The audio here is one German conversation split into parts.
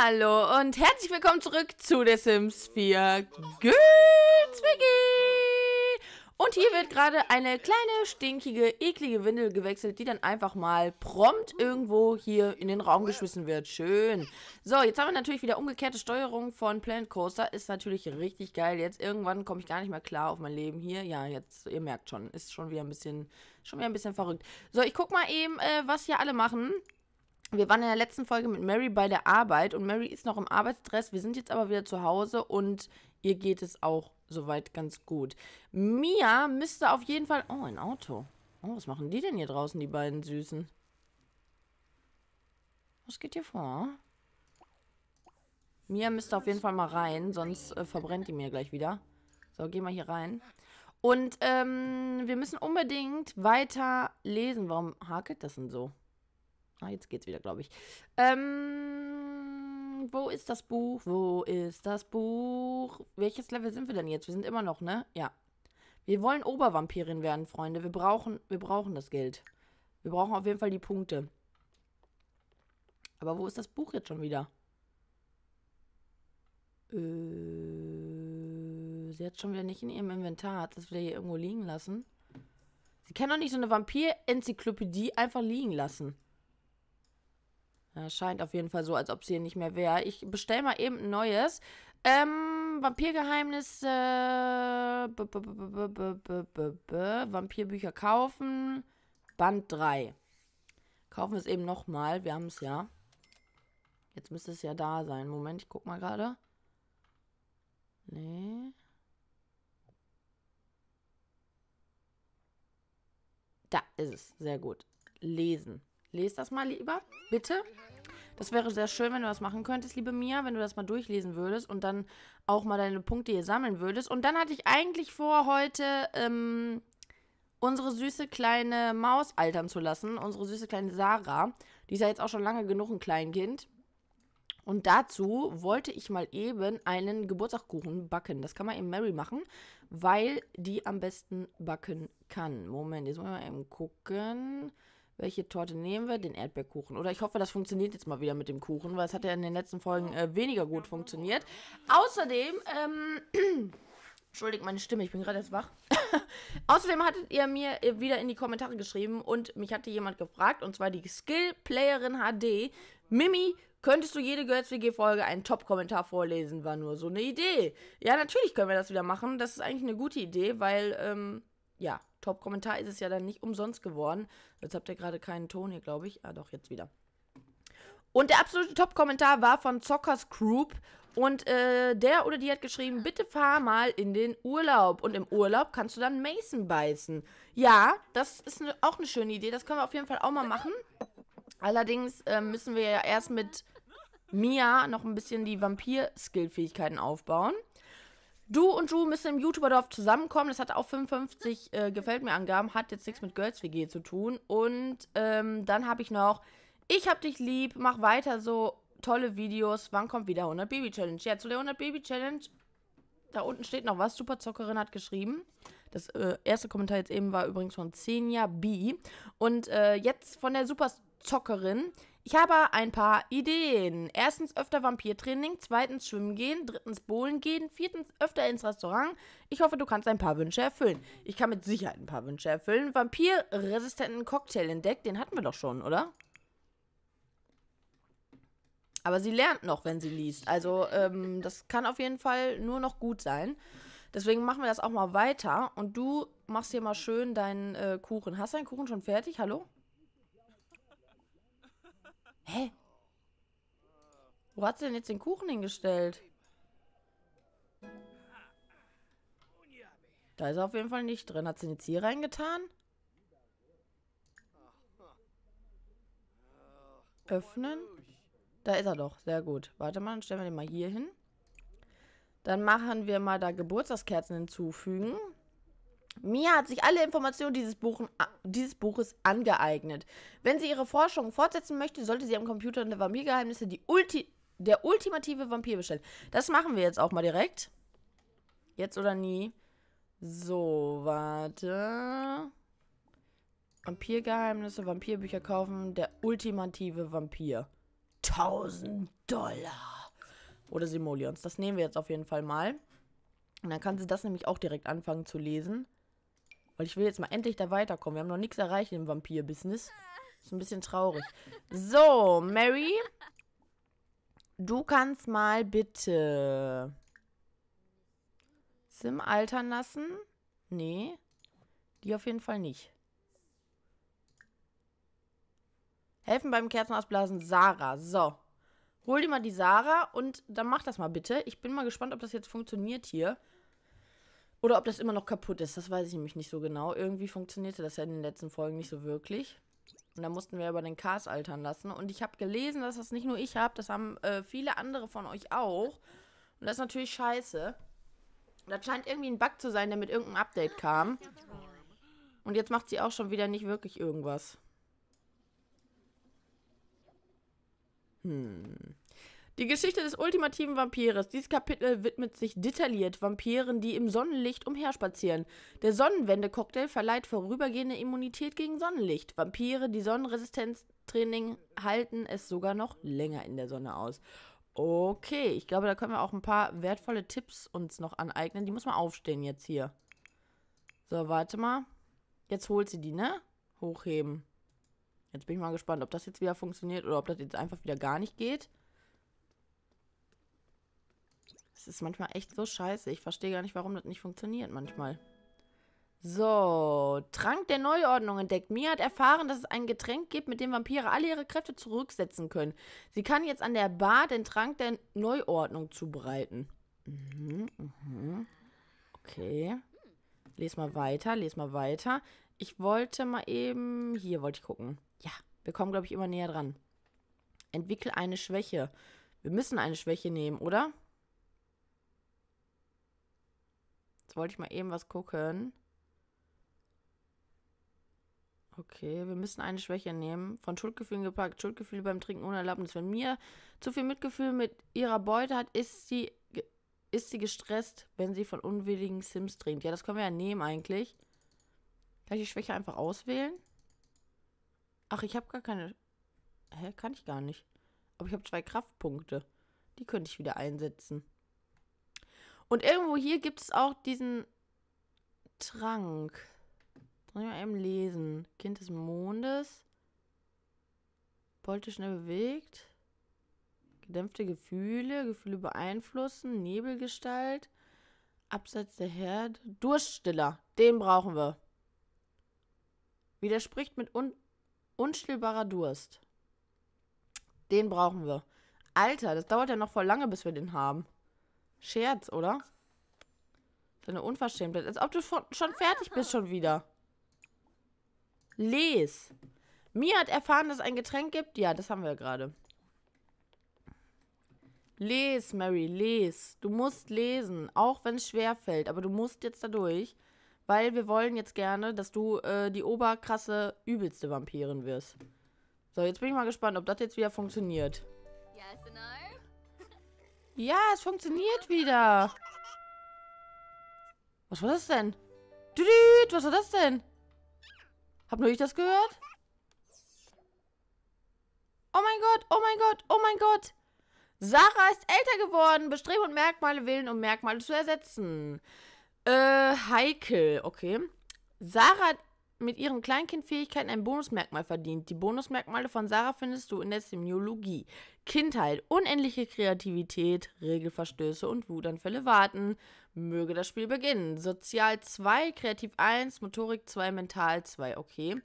Hallo und herzlich willkommen zurück zu The Sims 4 Girls WG. Und hier wird gerade eine kleine, stinkige, eklige Windel gewechselt, die dann einfach mal prompt irgendwo hier in den Raum geschmissen wird. Schön. So, jetzt haben wir natürlich wieder umgekehrte Steuerung von Planet Coaster. Ist natürlich richtig geil. Jetzt irgendwann komme ich gar nicht mehr klar auf mein Leben hier. Ja, jetzt, ihr merkt schon, ist schon wieder ein bisschen, schon wieder ein bisschen verrückt. So, ich guck mal eben, äh, was hier alle machen. Wir waren in der letzten Folge mit Mary bei der Arbeit und Mary ist noch im Arbeitsstress. Wir sind jetzt aber wieder zu Hause und ihr geht es auch soweit ganz gut. Mia müsste auf jeden Fall. Oh, ein Auto. Oh, was machen die denn hier draußen, die beiden Süßen? Was geht hier vor? Mia müsste auf jeden Fall mal rein, sonst äh, verbrennt die mir gleich wieder. So, geh mal hier rein. Und ähm, wir müssen unbedingt weiter lesen. Warum hakelt das denn so? Ah, jetzt geht's wieder, glaube ich. Ähm, wo ist das Buch? Wo ist das Buch? Welches Level sind wir denn jetzt? Wir sind immer noch, ne? Ja. Wir wollen Obervampirin werden, Freunde. Wir brauchen, wir brauchen das Geld. Wir brauchen auf jeden Fall die Punkte. Aber wo ist das Buch jetzt schon wieder? Äh, sie hat schon wieder nicht in ihrem Inventar. Hat das wieder hier irgendwo liegen lassen? Sie kann doch nicht so eine Vampir-Enzyklopädie einfach liegen lassen. Ja, scheint auf jeden Fall so, als ob sie hier nicht mehr wäre. Ich bestelle mal eben ein neues. Ähm, Vampirgeheimnisse. Vampirbücher kaufen. Band 3. Kaufen wir es eben nochmal. Wir haben es ja. Jetzt müsste es ja da sein. Moment, ich guck mal gerade. Nee. Da ist es. Sehr gut. Lesen. Lest das mal lieber, bitte. Das wäre sehr schön, wenn du das machen könntest, liebe Mia, wenn du das mal durchlesen würdest und dann auch mal deine Punkte hier sammeln würdest. Und dann hatte ich eigentlich vor, heute ähm, unsere süße kleine Maus altern zu lassen. Unsere süße kleine Sarah. Die ist ja jetzt auch schon lange genug ein Kleinkind. Und dazu wollte ich mal eben einen Geburtstagskuchen backen. Das kann man eben Mary machen, weil die am besten backen kann. Moment, jetzt wollen wir mal eben gucken. Welche Torte nehmen wir? Den Erdbeerkuchen. Oder ich hoffe, das funktioniert jetzt mal wieder mit dem Kuchen, weil es hat ja in den letzten Folgen äh, weniger gut funktioniert. Außerdem, ähm, Entschuldigt meine Stimme, ich bin gerade erst wach. Außerdem hattet ihr mir äh, wieder in die Kommentare geschrieben und mich hatte jemand gefragt, und zwar die Skill-Playerin HD. Mimi, könntest du jede Girls WG-Folge einen Top-Kommentar vorlesen? War nur so eine Idee. Ja, natürlich können wir das wieder machen. Das ist eigentlich eine gute Idee, weil, ähm, ja, Top-Kommentar ist es ja dann nicht umsonst geworden. Jetzt habt ihr gerade keinen Ton hier, glaube ich. Ah, doch, jetzt wieder. Und der absolute Top-Kommentar war von Zockers Group. Und äh, der oder die hat geschrieben, bitte fahr mal in den Urlaub. Und im Urlaub kannst du dann Mason beißen. Ja, das ist ne, auch eine schöne Idee. Das können wir auf jeden Fall auch mal machen. Allerdings äh, müssen wir ja erst mit Mia noch ein bisschen die Vampir-Skill-Fähigkeiten aufbauen. Du und Ju müssen im YouTuberdorf zusammenkommen. Das hat auch 55 äh, Gefällt mir Angaben. Hat jetzt nichts mit Girls WG zu tun. Und ähm, dann habe ich noch Ich hab dich lieb. Mach weiter so tolle Videos. Wann kommt wieder 100 Baby Challenge? Ja, zu der 100 Baby Challenge. Da unten steht noch was. Superzockerin hat geschrieben. Das äh, erste Kommentar jetzt eben war übrigens von Xenia B. Und äh, jetzt von der Superzockerin. Ich habe ein paar Ideen. Erstens öfter Vampirtraining, zweitens schwimmen gehen, drittens bowlen gehen, viertens öfter ins Restaurant. Ich hoffe, du kannst ein paar Wünsche erfüllen. Ich kann mit Sicherheit ein paar Wünsche erfüllen. Vampirresistenten Cocktail entdeckt, den hatten wir doch schon, oder? Aber sie lernt noch, wenn sie liest. Also, ähm, das kann auf jeden Fall nur noch gut sein. Deswegen machen wir das auch mal weiter. Und du machst hier mal schön deinen äh, Kuchen. Hast du deinen Kuchen schon fertig? Hallo? Hä? Wo hat sie denn jetzt den Kuchen hingestellt? Da ist er auf jeden Fall nicht drin. Hat sie ihn jetzt hier reingetan? Öffnen. Da ist er doch. Sehr gut. Warte mal, dann stellen wir den mal hier hin. Dann machen wir mal da Geburtstagskerzen hinzufügen. Mia hat sich alle Informationen dieses, Buchen, dieses, Buches angeeignet. Wenn sie ihre Forschung fortsetzen möchte, sollte sie am Computer der Vampirgeheimnisse die Ulti der ultimative Vampir bestellen. Das machen wir jetzt auch mal direkt. Jetzt oder nie. So, warte. Vampirgeheimnisse, Vampirbücher kaufen, der ultimative Vampir. 1000 Dollar. Oder Simoleons. Das nehmen wir jetzt auf jeden Fall mal. Und dann kann sie das nämlich auch direkt anfangen zu lesen. Weil ich will jetzt mal endlich da weiterkommen. Wir haben noch nichts erreicht im Vampir-Business. Ist ein bisschen traurig. So, Mary. Du kannst mal bitte Sim altern lassen. Nee. Die auf jeden Fall nicht. Helfen beim Kerzenausblasen Sarah. So. Hol dir mal die Sarah und dann mach das mal bitte. Ich bin mal gespannt, ob das jetzt funktioniert hier. Oder ob das immer noch kaputt ist. Das weiß ich nämlich nicht so genau. Irgendwie funktionierte das ja in den letzten Folgen nicht so wirklich. Und da mussten wir über den Cars altern lassen. Und ich habe gelesen, dass das nicht nur ich habe, das haben äh, viele andere von euch auch. Und das ist natürlich scheiße. Das scheint irgendwie ein Bug zu sein, der mit irgendeinem Update kam. Und jetzt macht sie auch schon wieder nicht wirklich irgendwas. Hm. Die Geschichte des ultimativen Vampires. Dieses Kapitel widmet sich detailliert Vampiren, die im Sonnenlicht umherspazieren. Der Sonnenwende-Cocktail verleiht vorübergehende Immunität gegen Sonnenlicht. Vampire, die Sonnenresistenztraining halten es sogar noch länger in der Sonne aus. Okay, ich glaube, da können wir auch ein paar wertvolle Tipps uns noch aneignen. Die muss man aufstehen jetzt hier. So, warte mal. Jetzt holt sie die, ne? Hochheben. Jetzt bin ich mal gespannt, ob das jetzt wieder funktioniert oder ob das jetzt einfach wieder gar nicht geht. Es ist manchmal echt so scheiße. Ich verstehe gar nicht, warum das nicht funktioniert manchmal. So, Trank der Neuordnung entdeckt. Mia hat erfahren, dass es ein Getränk gibt, mit dem Vampire alle ihre Kräfte zurücksetzen können. Sie kann jetzt an der Bar den Trank der Neuordnung zubereiten. Mhm, mhm. Okay. Les mal weiter, les mal weiter. Ich wollte mal eben... Hier wollte ich gucken. Ja, wir kommen, glaube ich, immer näher dran. Entwickel eine Schwäche. Wir müssen eine Schwäche nehmen, oder? Jetzt wollte ich mal eben was gucken. Okay, wir müssen eine Schwäche nehmen. Von Schuldgefühlen gepackt. Schuldgefühle beim Trinken ohne Erlaubnis. Wenn mir zu viel Mitgefühl mit ihrer Beute hat, ist sie, ist sie gestresst, wenn sie von unwilligen Sims trinkt. Ja, das können wir ja nehmen eigentlich. Kann ich die Schwäche einfach auswählen? Ach, ich habe gar keine... Hä, kann ich gar nicht. Aber ich habe zwei Kraftpunkte. Die könnte ich wieder einsetzen. Und irgendwo hier gibt es auch diesen Trank. Soll ich mal eben lesen. Kind des Mondes. Beute schnell bewegt. Gedämpfte Gefühle. Gefühle beeinflussen. Nebelgestalt. Abseits der Herde. Durststiller. Den brauchen wir. Widerspricht mit un unstillbarer Durst. Den brauchen wir. Alter, das dauert ja noch voll lange, bis wir den haben. Scherz, oder? So eine Unverschämtheit. Als ob du schon fertig bist schon wieder. Les. Mia hat erfahren, dass es ein Getränk gibt. Ja, das haben wir ja gerade. Les, Mary, les. Du musst lesen, auch wenn es schwer fällt. Aber du musst jetzt da durch, weil wir wollen jetzt gerne, dass du äh, die oberkrasse, übelste Vampirin wirst. So, jetzt bin ich mal gespannt, ob das jetzt wieder funktioniert. Yes, no? Ja, es funktioniert wieder. Was war das denn? Düdüt, was war das denn? Hab nur ich das gehört? Oh mein Gott, oh mein Gott, oh mein Gott. Sarah ist älter geworden. Bestreben und Merkmale wählen, um Merkmale zu ersetzen. Äh, heikel, okay. Sarah hat mit ihren Kleinkindfähigkeiten ein Bonusmerkmal verdient. Die Bonusmerkmale von Sarah findest du in der Semiologie. Kindheit, unendliche Kreativität, Regelverstöße und Wutanfälle warten. Möge das Spiel beginnen. Sozial 2, Kreativ 1, Motorik 2, Mental 2. Okay.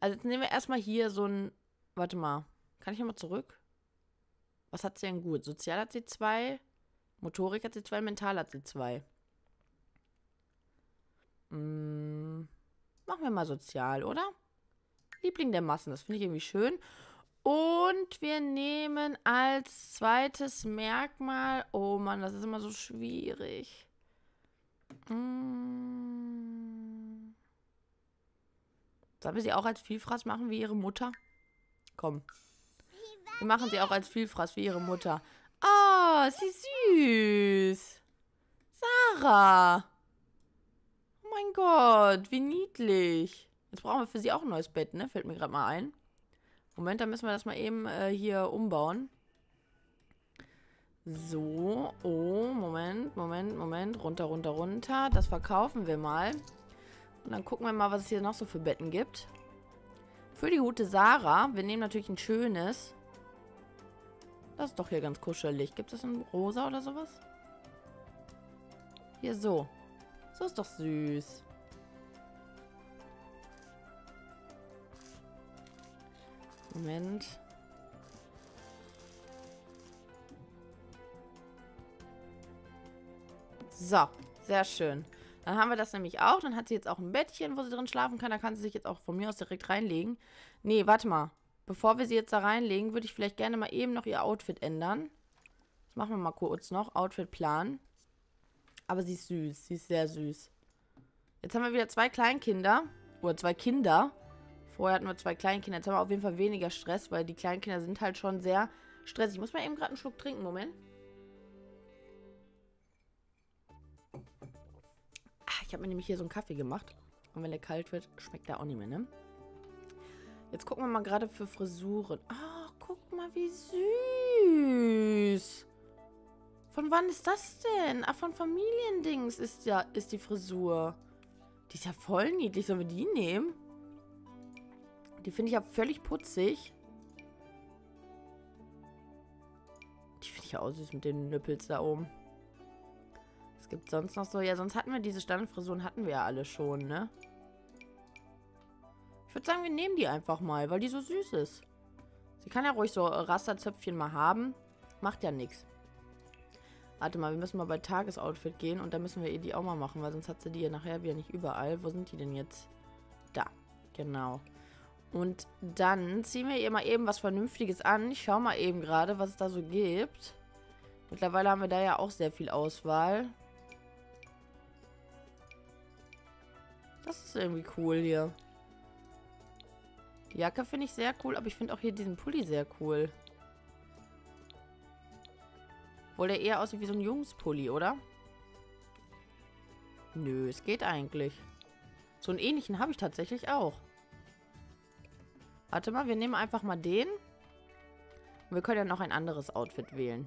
Also jetzt nehmen wir erstmal hier so ein. Warte mal. Kann ich nochmal zurück? Was hat sie denn gut? Sozial hat sie 2, Motorik hat sie 2, Mental hat sie 2. Hm. Machen wir mal sozial, oder? Liebling der Massen, das finde ich irgendwie schön. Und wir nehmen als zweites Merkmal. Oh Mann, das ist immer so schwierig. Hm. Sollen wir sie auch als Vielfraß machen wie ihre Mutter? Komm. Wir machen sie auch als Vielfraß wie ihre Mutter. Oh, sie süß. Sarah Gott, wie niedlich. Jetzt brauchen wir für sie auch ein neues Bett, ne? Fällt mir gerade mal ein. Moment, dann müssen wir das mal eben äh, hier umbauen. So, oh, Moment, Moment, Moment. Runter, runter, runter. Das verkaufen wir mal. Und dann gucken wir mal, was es hier noch so für Betten gibt. Für die gute Sarah. Wir nehmen natürlich ein schönes. Das ist doch hier ganz kuschelig. Gibt es ein rosa oder sowas? Hier so. So ist doch süß. Moment. So, sehr schön. Dann haben wir das nämlich auch. Dann hat sie jetzt auch ein Bettchen, wo sie drin schlafen kann. Da kann sie sich jetzt auch von mir aus direkt reinlegen. Nee, warte mal. Bevor wir sie jetzt da reinlegen, würde ich vielleicht gerne mal eben noch ihr Outfit ändern. Das machen wir mal kurz noch. Outfit planen. Aber sie ist süß. Sie ist sehr süß. Jetzt haben wir wieder zwei Kleinkinder. Oder zwei Kinder. Vorher hatten wir zwei Kleinkinder. Jetzt haben wir auf jeden Fall weniger Stress, weil die Kleinkinder sind halt schon sehr stressig. Ich muss mal eben gerade einen Schluck trinken. Moment. Ah, ich habe mir nämlich hier so einen Kaffee gemacht. Und wenn der kalt wird, schmeckt der auch nicht mehr, ne? Jetzt gucken wir mal gerade für Frisuren. Ah, oh, guck mal, wie süß. Von wann ist das denn? Ach, von Familiendings ist ja ist die Frisur. Die ist ja voll niedlich. Sollen wir die nehmen? Die finde ich ja völlig putzig. Die finde ich ja auch süß mit den Nüppels da oben. Es gibt sonst noch so... Ja, sonst hatten wir diese Standardfrisuren, hatten wir ja alle schon, ne? Ich würde sagen, wir nehmen die einfach mal, weil die so süß ist. Sie kann ja ruhig so Rasterzöpfchen mal haben. Macht ja nichts. Warte mal, wir müssen mal bei Tagesoutfit gehen und da müssen wir ihr die auch mal machen, weil sonst hat sie die ja nachher wieder nicht überall. Wo sind die denn jetzt? Da, genau. Und dann ziehen wir ihr mal eben was Vernünftiges an. Ich schau mal eben gerade, was es da so gibt. Mittlerweile haben wir da ja auch sehr viel Auswahl. Das ist irgendwie cool hier. Die Jacke finde ich sehr cool, aber ich finde auch hier diesen Pulli sehr cool. Obwohl der eher aussieht wie so ein Jungspulli, oder? Nö, es geht eigentlich. So einen ähnlichen habe ich tatsächlich auch. Warte mal, wir nehmen einfach mal den. Wir können ja noch ein anderes Outfit wählen.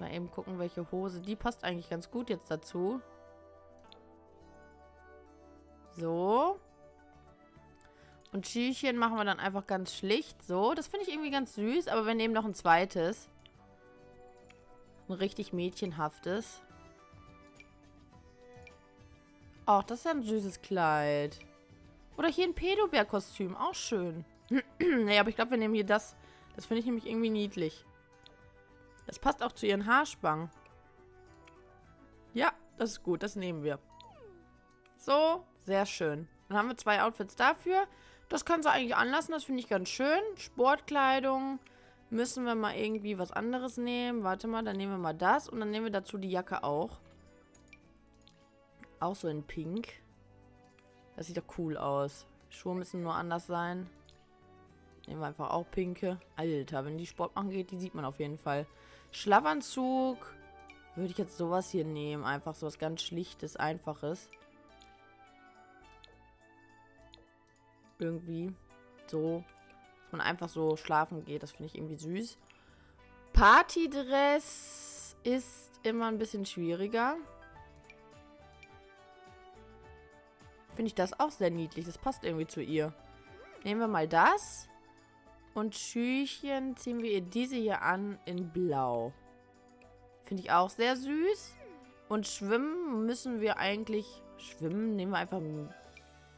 Mal eben gucken, welche Hose. Die passt eigentlich ganz gut jetzt dazu. So. Und Schüchen machen wir dann einfach ganz schlicht. So, das finde ich irgendwie ganz süß. Aber wir nehmen noch ein zweites. Ein richtig mädchenhaftes. Ach, das ist ja ein süßes Kleid. Oder hier ein Pedobär-Kostüm. Auch schön. nee, aber ich glaube, wir nehmen hier das. Das finde ich nämlich irgendwie niedlich. Das passt auch zu ihren Haarspangen. Ja, das ist gut. Das nehmen wir. So, sehr schön. Dann haben wir zwei Outfits dafür. Das kannst du eigentlich anlassen, das finde ich ganz schön. Sportkleidung. Müssen wir mal irgendwie was anderes nehmen. Warte mal, dann nehmen wir mal das. Und dann nehmen wir dazu die Jacke auch. Auch so in pink. Das sieht doch cool aus. Schuhe müssen nur anders sein. Nehmen wir einfach auch pinke. Alter, wenn die Sport machen geht, die sieht man auf jeden Fall. Schlafanzug. Würde ich jetzt sowas hier nehmen. Einfach sowas ganz Schlichtes, Einfaches. Irgendwie so, dass man einfach so schlafen geht. Das finde ich irgendwie süß. Partydress ist immer ein bisschen schwieriger. Finde ich das auch sehr niedlich. Das passt irgendwie zu ihr. Nehmen wir mal das. Und Schüchen ziehen wir ihr diese hier an in blau. Finde ich auch sehr süß. Und schwimmen müssen wir eigentlich... Schwimmen nehmen wir einfach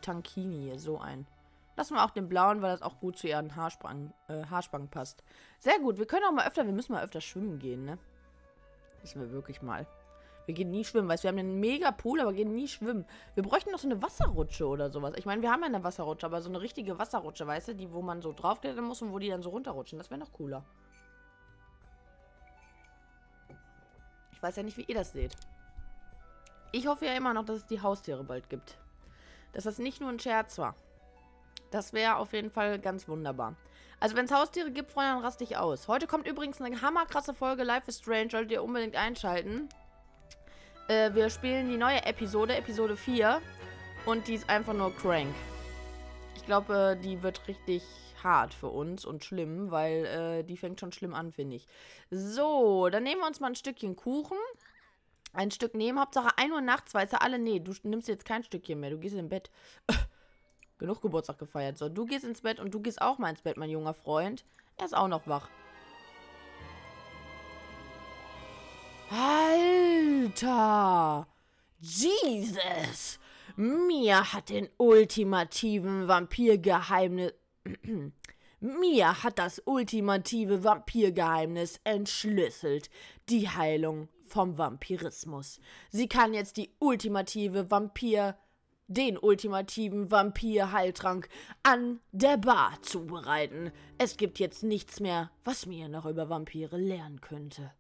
Tankini hier so ein. Lassen wir auch den blauen, weil das auch gut zu ihren Haarspangen, äh, Haarspangen passt. Sehr gut. Wir können auch mal öfter, wir müssen mal öfter schwimmen gehen, ne? Müssen wir wirklich mal. Wir gehen nie schwimmen, weißt du, wir haben einen mega Pool, aber gehen nie schwimmen. Wir bräuchten noch so eine Wasserrutsche oder sowas. Ich meine, wir haben ja eine Wasserrutsche, aber so eine richtige Wasserrutsche, weißt du, die, wo man so draufklettern muss und wo die dann so runterrutschen. Das wäre noch cooler. Ich weiß ja nicht, wie ihr das seht. Ich hoffe ja immer noch, dass es die Haustiere bald gibt. Dass das nicht nur ein Scherz war. Das wäre auf jeden Fall ganz wunderbar. Also wenn es Haustiere gibt, Freunde, dann raste ich aus. Heute kommt übrigens eine hammerkrasse Folge Life is Strange. Solltet ihr unbedingt einschalten. Äh, wir spielen die neue Episode, Episode 4. Und die ist einfach nur crank. Ich glaube, äh, die wird richtig hart für uns und schlimm, weil äh, die fängt schon schlimm an, finde ich. So, dann nehmen wir uns mal ein Stückchen Kuchen. Ein Stück nehmen, Hauptsache 1 Uhr nachts, weißt du alle, nee, du nimmst jetzt kein Stückchen mehr, du gehst ins Bett. Genug Geburtstag gefeiert. So, du gehst ins Bett und du gehst auch mal ins Bett, mein junger Freund. Er ist auch noch wach. Alter! Jesus! Mir hat den ultimativen Vampirgeheimnis. Mir hat das ultimative Vampirgeheimnis entschlüsselt. Die Heilung vom Vampirismus. Sie kann jetzt die ultimative Vampir. Den ultimativen Vampir-Heiltrank an der Bar zubereiten. Es gibt jetzt nichts mehr, was mir noch über Vampire lernen könnte.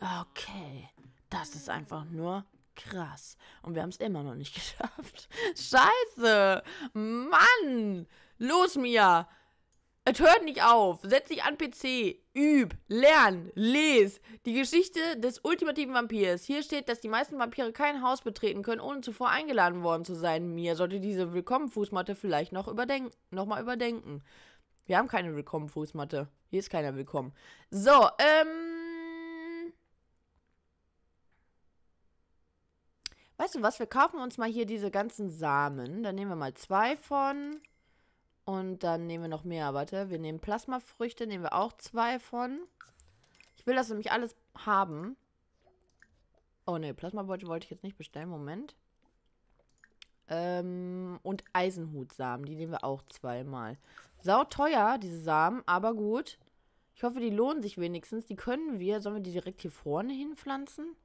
Okay, das ist einfach nur krass. Und wir haben es immer noch nicht geschafft. Scheiße! Mann! Los, Mia! Es hört nicht auf. Setz dich an PC. Üb, lern, les. Die Geschichte des ultimativen Vampirs. Hier steht, dass die meisten Vampire kein Haus betreten können, ohne zuvor eingeladen worden zu sein. Mia sollte diese Willkommen-Fußmatte vielleicht noch überdenken, nochmal überdenken. Wir haben keine Willkommen-Fußmatte. Hier ist keiner willkommen. So, ähm. Weißt du was? Wir kaufen uns mal hier diese ganzen Samen. Dann nehmen wir mal zwei von. Und dann nehmen wir noch mehr. Warte, wir nehmen Plasmafrüchte, nehmen wir auch zwei von. Ich will das nämlich alles haben. Oh ne, Plasmabeutel wollte ich jetzt nicht bestellen. Moment. Ähm, und Eisenhutsamen, die nehmen wir auch zweimal. Sau teuer, diese Samen, aber gut. Ich hoffe, die lohnen sich wenigstens. Die können wir. Sollen wir die direkt hier vorne hinpflanzen?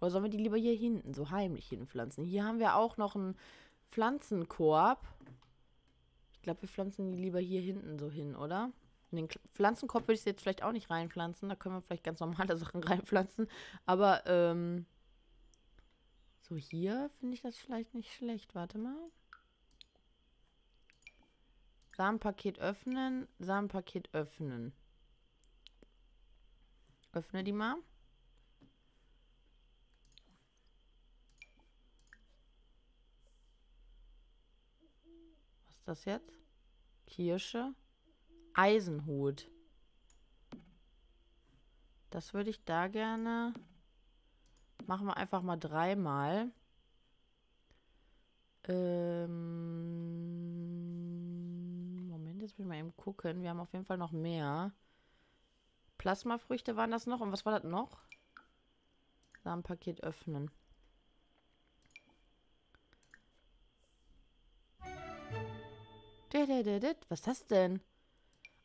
Oder sollen wir die lieber hier hinten, so heimlich hinpflanzen? Hier haben wir auch noch einen Pflanzenkorb. Ich glaube, wir pflanzen die lieber hier hinten so hin, oder? In den Pflanzenkorb würde ich sie jetzt vielleicht auch nicht reinpflanzen. Da können wir vielleicht ganz normale Sachen reinpflanzen. Aber, ähm, so hier finde ich das vielleicht nicht schlecht. Warte mal. Samenpaket öffnen, Samenpaket öffnen. Öffne die mal. Das jetzt? Kirsche. Eisenhut. Das würde ich da gerne... Machen wir einfach mal dreimal. Ähm... Moment, jetzt will ich mal eben gucken. Wir haben auf jeden Fall noch mehr. Plasmafrüchte waren das noch. Und was war das noch? Samenpaket öffnen. Was ist das denn?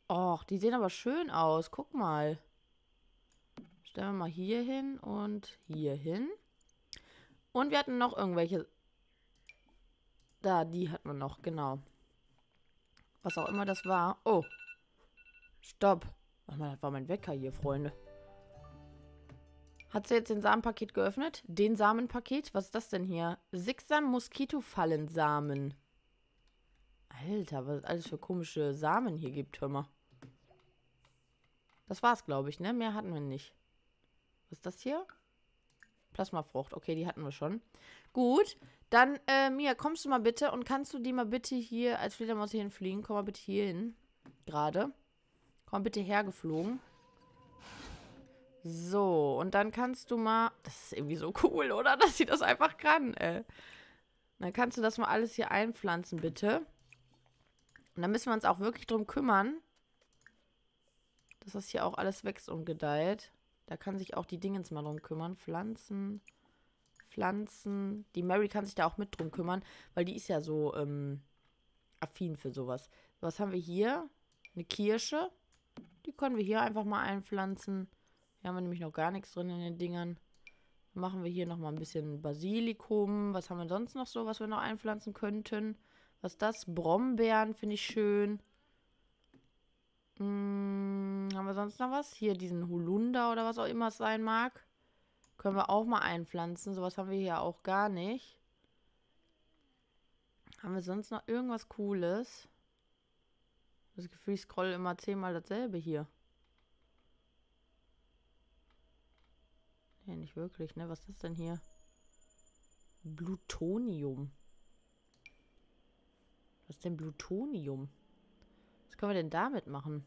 Och, die sehen aber schön aus. Guck mal. Stellen wir mal hier hin und hier hin. Und wir hatten noch irgendwelche... Da, die hatten wir noch, genau. Was auch immer das war. Oh. Stopp. Ach mal, das war mein Wecker hier, Freunde. Hat sie jetzt den Samenpaket geöffnet? Den Samenpaket? Was ist das denn hier? Sixam Moskitofallensamen. Alter, was es alles für komische Samen hier gibt, hör mal. Das war's, glaube ich, ne? Mehr hatten wir nicht. Was ist das hier? Plasmafrucht. Okay, die hatten wir schon. Gut. Dann, äh, Mia, kommst du mal bitte und kannst du die mal bitte hier als Fledermaus hier hinfliegen? Komm mal bitte hier hin. Gerade. Komm mal bitte hergeflogen. So, und dann kannst du mal... Das ist irgendwie so cool, oder? Dass sie das einfach kann, ey. Dann kannst du das mal alles hier einpflanzen, bitte. Und da müssen wir uns auch wirklich drum kümmern, dass das hier auch alles wächst und gedeiht. Da kann sich auch die Dingens mal drum kümmern. Pflanzen, Pflanzen. Die Mary kann sich da auch mit drum kümmern, weil die ist ja so ähm, affin für sowas. Was haben wir hier? Eine Kirsche. Die können wir hier einfach mal einpflanzen. Hier haben wir nämlich noch gar nichts drin in den Dingern. Dann machen wir hier nochmal ein bisschen Basilikum. Was haben wir sonst noch so, was wir noch einpflanzen könnten? Was ist das? Brombeeren finde ich schön. Hm, haben wir sonst noch was? Hier diesen Holunder oder was auch immer es sein mag. Können wir auch mal einpflanzen. Sowas haben wir hier auch gar nicht. Haben wir sonst noch irgendwas Cooles? Das Gefühl, ich scroll immer zehnmal dasselbe hier. Nee, nicht wirklich, ne? Was ist denn hier? Plutonium. Was ist denn Plutonium? Was können wir denn damit machen?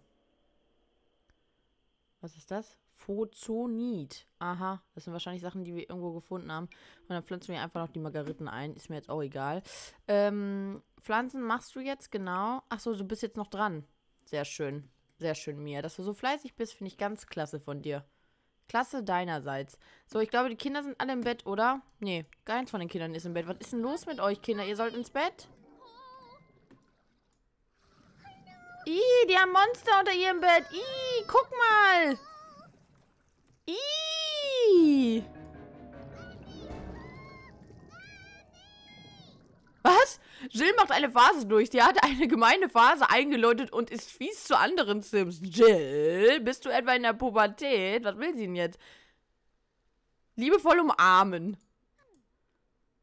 Was ist das? Phozonit. Aha, das sind wahrscheinlich Sachen, die wir irgendwo gefunden haben. Und dann pflanzen wir einfach noch die Margariten ein. Ist mir jetzt auch egal. Ähm, Pflanzen machst du jetzt, genau. Achso, du bist jetzt noch dran. Sehr schön. Sehr schön, Mia. Dass du so fleißig bist, finde ich ganz klasse von dir. Klasse deinerseits. So, ich glaube, die Kinder sind alle im Bett, oder? Nee, keins von den Kindern ist im Bett. Was ist denn los mit euch, Kinder? Ihr sollt ins Bett? Ih, die haben Monster unter ihrem Bett. Ih, guck mal. Ih. Was? Jill macht eine Phase durch. Die hat eine gemeine Phase eingeläutet und ist fies zu anderen Sims. Jill, bist du etwa in der Pubertät? Was will sie denn jetzt? Liebevoll umarmen.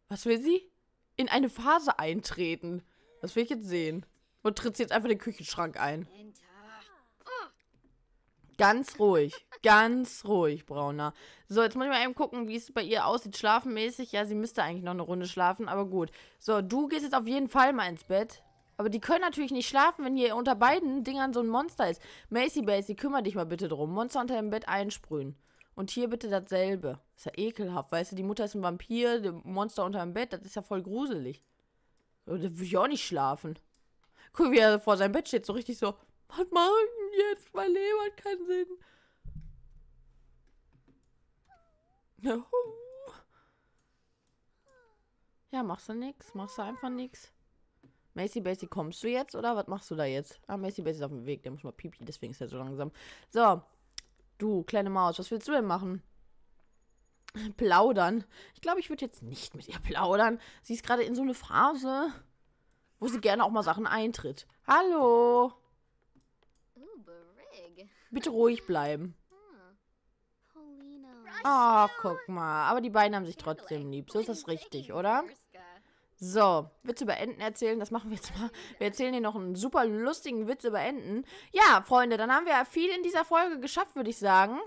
Was will sie? In eine Phase eintreten. Das will ich jetzt sehen. Und tritt jetzt einfach den Küchenschrank ein. Ganz ruhig. Ganz ruhig, Brauner. So, jetzt muss ich mal eben gucken, wie es bei ihr aussieht. Schlafenmäßig. Ja, sie müsste eigentlich noch eine Runde schlafen, aber gut. So, du gehst jetzt auf jeden Fall mal ins Bett. Aber die können natürlich nicht schlafen, wenn hier unter beiden Dingern so ein Monster ist. Macy Basie, kümmere dich mal bitte drum. Monster unter dem Bett einsprühen. Und hier bitte dasselbe. Ist ja ekelhaft, weißt du, die Mutter ist ein Vampir, der Monster unter dem Bett, das ist ja voll gruselig. Da würde ich auch nicht schlafen. Guck, wie er vor seinem Bett steht, so richtig so, was machen jetzt? Mein Leben hat keinen Sinn. Ja, machst du nix? Machst du einfach nix? Macy Basie, kommst du jetzt oder was machst du da jetzt? Ah, Macy Basie ist auf dem Weg, der muss mal pipi, deswegen ist er so langsam. So, du, kleine Maus, was willst du denn machen? Plaudern. Ich glaube, ich würde jetzt nicht mit ihr plaudern. Sie ist gerade in so eine Phase, wo sie gerne auch mal Sachen eintritt. Hallo. Bitte ruhig bleiben. Ach, guck mal. Aber die beiden haben sich trotzdem lieb. So ist das richtig, oder? So, Witz über Enten erzählen, das machen wir jetzt mal. Wir erzählen hier noch einen super lustigen Witz über Enten. Ja, Freunde, dann haben wir viel in dieser Folge geschafft, würde ich sagen.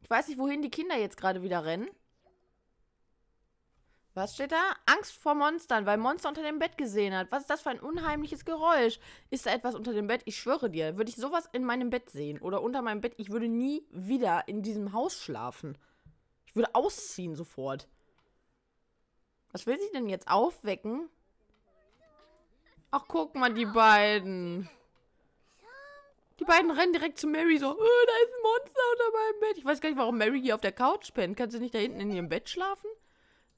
Ich weiß nicht, wohin die Kinder jetzt gerade wieder rennen. Was steht da? Angst vor Monstern, weil Monster unter dem Bett gesehen hat. Was ist das für ein unheimliches Geräusch? Ist da etwas unter dem Bett? Ich schwöre dir, würde ich sowas in meinem Bett sehen oder unter meinem Bett, ich würde nie wieder in diesem Haus schlafen. Ich würde ausziehen sofort. Was will sie denn jetzt aufwecken? Ach, guck mal, die beiden. Die beiden rennen direkt zu Mary so, oh, da ist ein Monster unter meinem Bett. Ich weiß gar nicht, warum Mary hier auf der Couch pennt. Kann sie nicht da hinten in ihrem Bett schlafen?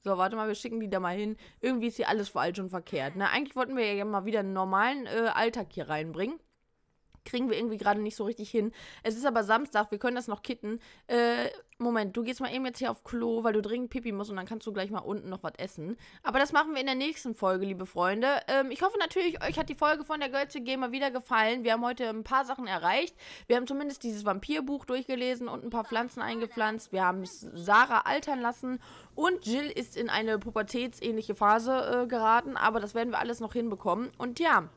So, warte mal, wir schicken die da mal hin. Irgendwie ist hier alles falsch und verkehrt. Ne? Eigentlich wollten wir ja mal wieder einen normalen äh, Alltag hier reinbringen kriegen wir irgendwie gerade nicht so richtig hin. Es ist aber Samstag, wir können das noch kitten. Äh, Moment, du gehst mal eben jetzt hier auf Klo, weil du dringend pipi musst und dann kannst du gleich mal unten noch was essen. Aber das machen wir in der nächsten Folge, liebe Freunde. Ähm, ich hoffe natürlich, euch hat die Folge von der WG mal wieder gefallen. Wir haben heute ein paar Sachen erreicht. Wir haben zumindest dieses Vampirbuch durchgelesen und ein paar Pflanzen eingepflanzt. Wir haben Sarah altern lassen und Jill ist in eine pubertätsähnliche Phase äh, geraten. Aber das werden wir alles noch hinbekommen. Und ja,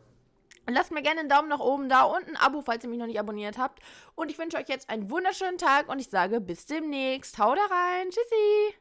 Lasst mir gerne einen Daumen nach oben da und ein Abo, falls ihr mich noch nicht abonniert habt. Und ich wünsche euch jetzt einen wunderschönen Tag und ich sage bis demnächst. Haut da rein. Tschüssi.